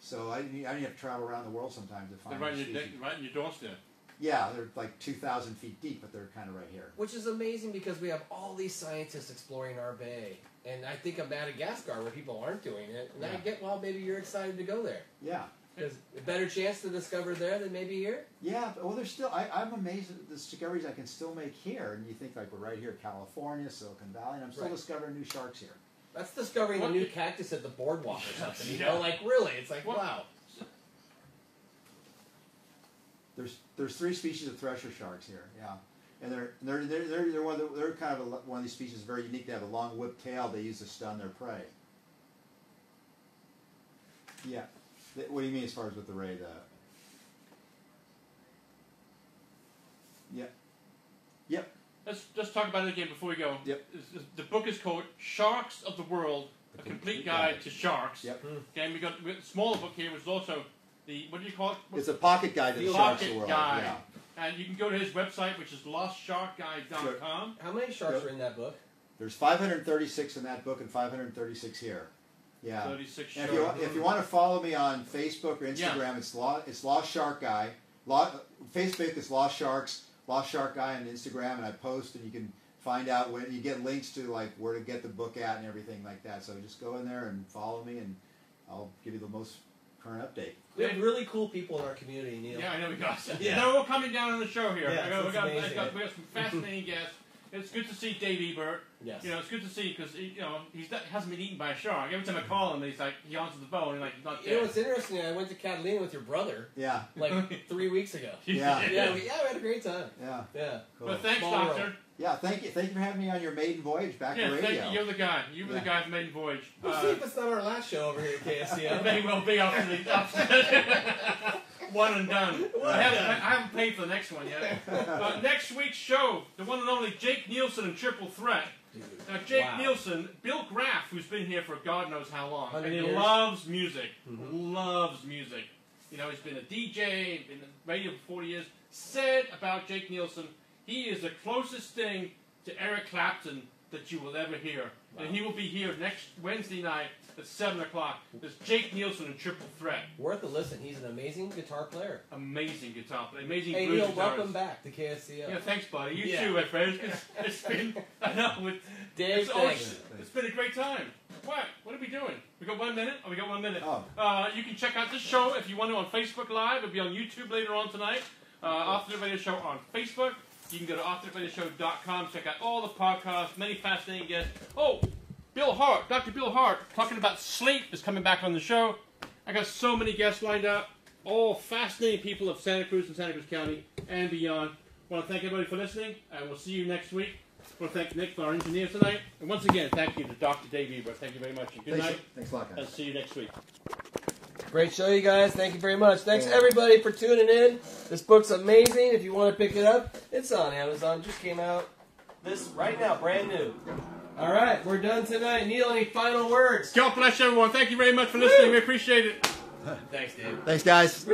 So I didn't, I didn't have to travel around the world sometimes to They're find. right in your, species. de- right in your doorstep. Yeah, they're like two thousand feet deep, but they're kind of right here. Which is amazing because we have all these scientists exploring our bay. And I think of Madagascar where people aren't doing it. And I Yeah. get, well, maybe you're excited to go there. Yeah. There's a better chance to discover there than maybe here. Yeah, but, well, there's still. I, I'm amazed at the discoveries I can still make here, and you think like we're right here, California, Silicon Valley, and I'm still Right. discovering new sharks here. That's discovering What a new cactus at the boardwalk or something. You Yeah. know, like really, it's like What- wow. There's there's three species of thresher sharks here. Yeah, and they're they're they're they're, they're one of the, they're kind of a, one of these species very unique. They have a long whip tail they use to stun their prey. Yeah, Th- what do you mean as far as with the ray? The yeah, yep. Let's just talk about it again before we go. Yep. This- this- The book is called Sharks of the World: A Complete Guide to Sharks. Yep. Hmm. Okay, and we got, we got a smaller book here, which is also the what do you call it? It's a pocket guide to the Field sharks of pocket the world. guide. Yeah. And you can go to his website, which is lostsharkguide.com. How many sharks Yep. are in that book? There's 536 in that book and 536 here. Yeah. 36 And if you, if you want to follow me on Facebook or Instagram, it's Law, it's Lost Shark Guy. Law, Facebook is Lost Sharks, Lost Shark Guy on Instagram, and I post, and you can find out when you get links to like where to get the book at and everything like that. So just go in there and follow me, and I'll give you the most current update. We have really cool people in our community, Neil. Yeah, I know we got. Yeah. They're all coming down on the show here. Yeah, I got, we, got, amazing. got, we got some fascinating guests. It's good to see Dave Ebert. Yes. You know, it's good to see because you know he's not, hasn't been eaten by a shark. Every time I call him, he's like he answers the phone and like he's not You know dead. what's interesting? I went to Catalina with your brother Yeah, like three weeks ago. Yeah. Yeah, we, yeah, we had a great time. yeah, Yeah. cool. But thanks, Small Doctor. world. Yeah, thank you, thank you for having me on your maiden voyage back Yeah, to thank radio. you. You're the guy. You were Yeah. the guy from Maiden Voyage. We'll Uh, see if it's not our last show over here at it KSCO. may well be after the after one and done. I haven't, I haven't paid for the next one yet. Uh, next week's show, the one and only Jake Nielsen and Triple Threat. Now, Jake Wow. Nielsen, Bill Graff, who's been here for God knows how long, and he years. loves music, mm-hmm. loves music. you know, he's been a DJ, been in radio for 40 years, said about Jake Nielsen, he is the closest thing to Eric Clapton that you will ever hear. And he will be here next Wednesday night at 7 o'clock. There's Jake Nielsen in Triple Threat. Worth a listen. He's an amazing guitar player. Amazing guitar player, amazing Hey blues Neil, guitarist. welcome back to KSCO. Yeah, thanks, buddy. You Yeah. too, my friend. It's, it's been, I know, it, Dave, it's, always, thanks. it's been a great time. What? What are we doing? We got one minute? Oh, we got one minute. Oh. Uh, you can check out this show if you want to on Facebook Live. It'll be on YouTube later on tonight. Uh, Off the Radio Show on Facebook. You can go to offtheradioShow.com, check out all the podcasts, many fascinating guests. Oh, Bill Hart, Dr. Bill Hart, talking about sleep is coming back on the show. I got so many guests lined up, all fascinating people of Santa Cruz and Santa Cruz County and beyond. I want to thank everybody for listening, and we'll see you next week. I want to thank Nick for our engineer tonight. And once again, thank you to Dr. Dave Ebert. Thank you very much, and good Thanks, night. thanks a lot, guys. I'll see you next week. Great show, you guys. Thank you very much. Thanks Yeah. everybody for tuning in. This book's amazing. If you want to pick it up, it's on Amazon. Just came out this right now, brand new. All right, we're done tonight. Neil, any final words? God bless everyone. Thank you very much for listening. We appreciate it. Thanks, Dave. Thanks, guys.